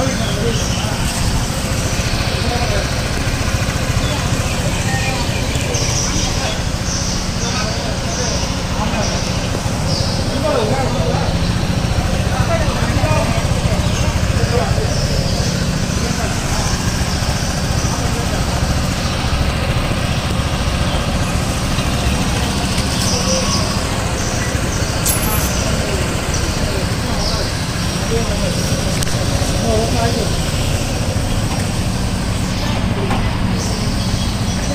어.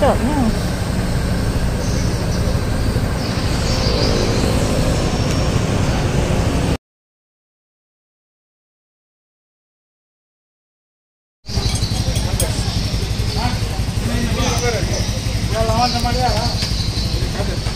backed up now. Gracias.